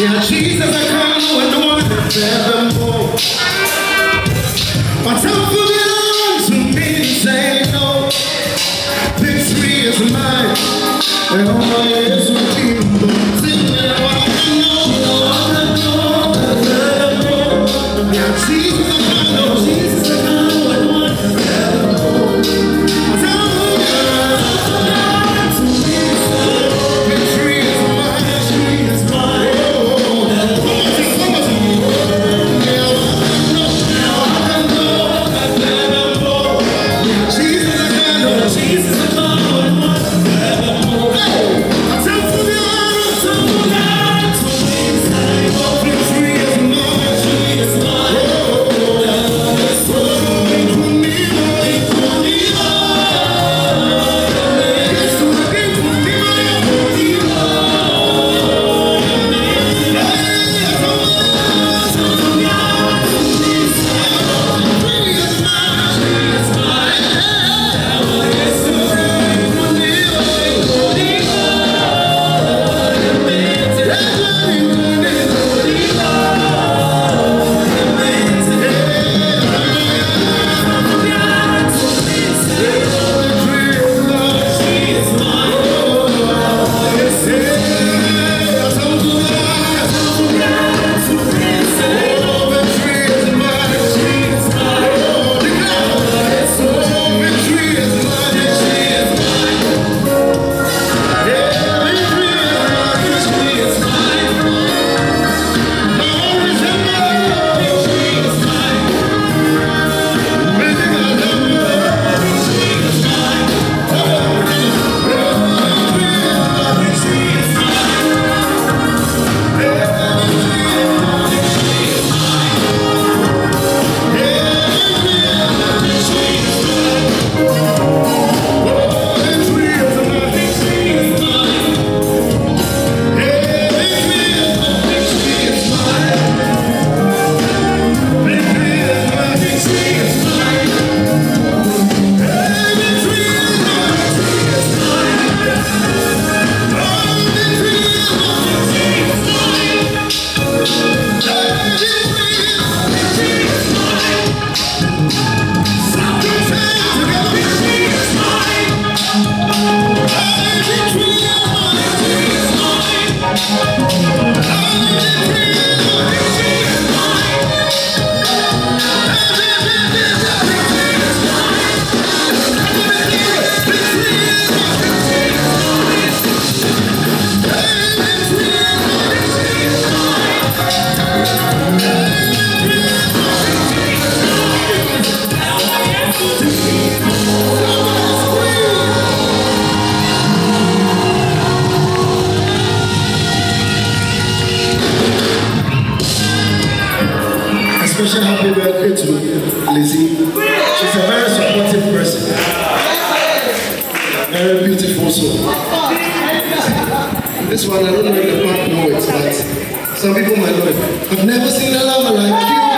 Victory She's a very supportive person. Very beautiful soul. This one, I don't know if the know it, but some people might know it. I've never seen a lover like you.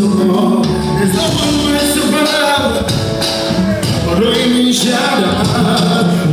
It's there's no one worth survive. You out?